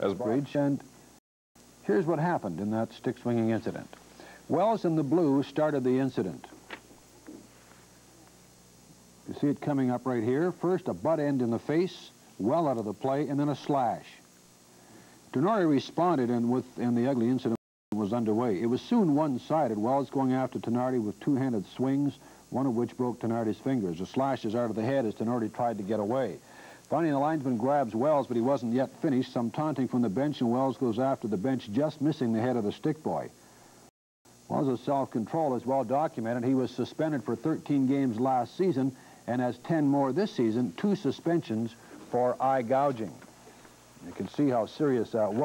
As bridge. And here's what happened in that stick swinging incident. Wells in the blue started the incident. You see it coming up right here. First, a butt end in the face, well out of the play, and then a slash. Tinordi responded, and with and the ugly incident was underway. It was soon one-sided. Wells going after Tinordi with two-handed swings, one of which broke Tinordi's fingers. The slashes out of the head as Tinordi tried to get away. Finally, the linesman grabs Wells, but he wasn't yet finished. Some taunting from the bench, and Wells goes after the bench, just missing the head of the stick boy. Wells' self-control is well documented. He was suspended for 13 games last season and has 10 more this season, two suspensions for eye gouging. You can see how serious that was.